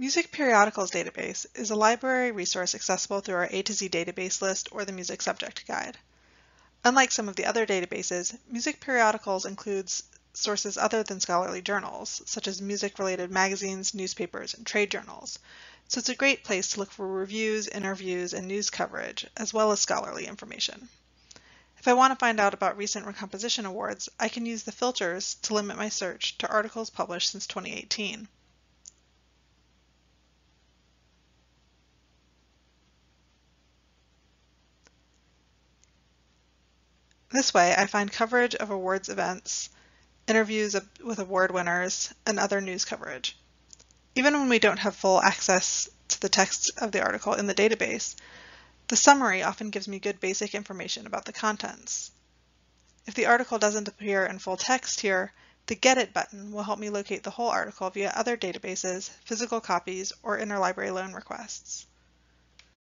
Music Periodicals database is a library resource accessible through our A to Z database list or the Music Subject Guide. Unlike some of the other databases, Music Periodicals includes sources other than scholarly journals, such as music-related magazines, newspapers, and trade journals, so it's a great place to look for reviews, interviews, and news coverage, as well as scholarly information. If I want to find out about recent recomposition awards, I can use the filters to limit my search to articles published since 2018. This way, I find coverage of awards events, interviews with award winners, and other news coverage. Even when we don't have full access to the text of the article in the database, the summary often gives me good basic information about the contents. If the article doesn't appear in full text here, the Get It button will help me locate the whole article via other databases, physical copies, or interlibrary loan requests.